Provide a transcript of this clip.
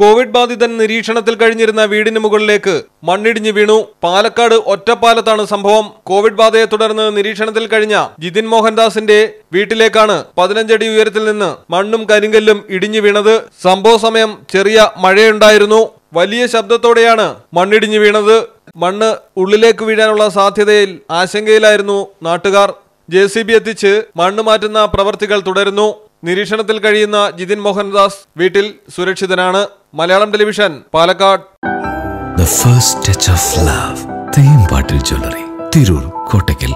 Covid ബാധിതൻ നിരീക്ഷണത്തിൽ കഴിഞ്ഞിരുന്ന വീടിന് മുകളിലേക്ക് മണ്ണിടിഞ്ഞു വീണു. പാലക്കാട് ഒറ്റപ്പാലത്താണ് സംഭവം. കോവിഡ് ബാധയെ തുടർന്ന് നിരീക്ഷണത്തിൽ കഴിഞ്ഞ ജിതിൻ മോഹൻദാസിന്റെ വീട്ടിലേക്കാണ് പതിനഞ്ചടി ഉയരത്തിൽ നിന്ന് മണ്ണും കരിങ്കല്ലും ഇടിഞ്ഞു വീണത്. സംഭവ സമയം ചെറിയ മഴയുണ്ടായിരുന്നു. വലിയ ശബ്ദത്തോടെയാണ് മണ്ണിടിഞ്ഞു വീണത്. മണ്ണ് ഉള്ളിലേക്ക് വീഴാനുള്ള സാധ്യതയിൽ ആശങ്കയിലായിരുന്നു നാട്ടുകാർ. ജെ സി ബി എത്തിച്ച് മണ്ണ് മാറ്റുന്ന പ്രവർത്തികൾ തുടരുന്നു. നിരീക്ഷണത്തിൽ കഴിയുന്ന ജിതിൻ മോഹൻദാസ് വീട്ടിൽ സുരക്ഷിതനാണ്. Malayalam television Palakkad The first touch of love. Thempattil jewellery Tirur Kottakkal